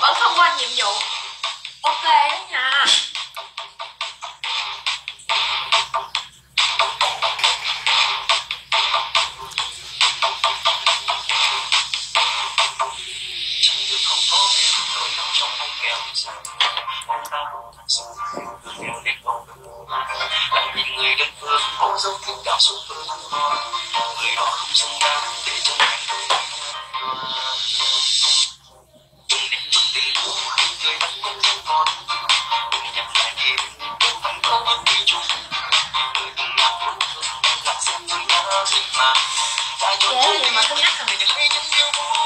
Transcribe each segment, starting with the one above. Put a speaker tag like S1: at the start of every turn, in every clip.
S1: vẫn không qua nhiệm vụ. Ok. trong tay kéo dài ông ta cũng thật sự cứ theo đến cầu đường lại lại nhìn người đơn phương cố dấu thêm cảm xúc tôi người đó không xứng đáng để
S2: trở thành đừng đến chung. Mà. Không nhắc rằng
S1: mình đừng những điều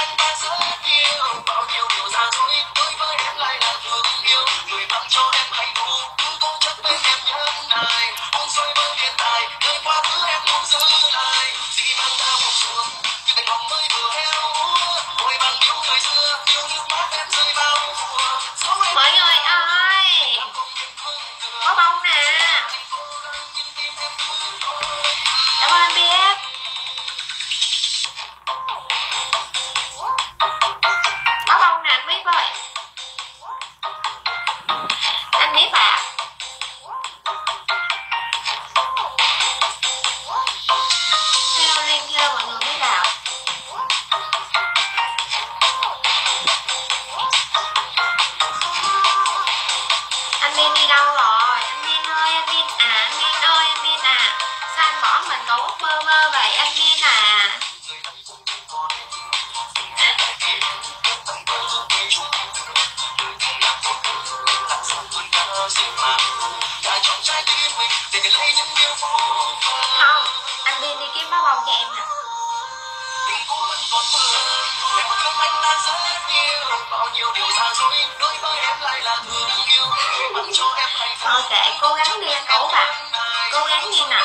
S1: anh ta rất nhiều bao nhiêu điều ra dối. Đối với em lại là thương yêu người mang cho em hạnh phúc cứ cố chấp bên em nhẫn nại. Ôm xoay với hiện tại đời quá khứ em luôn giữ lại. Gì mang ta buông xuống cánh hồng mới vừa heo ôi bằng yêu người xưa yêu nước mắt em rơi vào mùa.
S2: Mọi người ơi!
S1: biết
S2: có bông nè. cảm ơn anh không, anh Biên đi kiếm bá bông cho em nè. Thôi kệ, cố gắng đi anh cẩu bà. Cố gắng đi nè.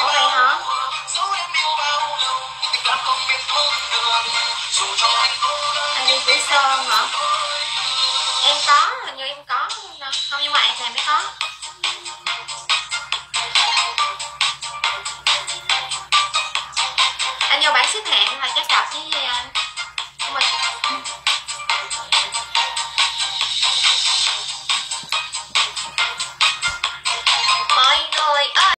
S2: Ủa vậy hả?
S1: Anh
S2: đi Mỹ Sơn hả? Em có, hình như em có không, nhưng mà em này mới có anh vô bảng xếp hạng là chắc cặp với anh nhưng mà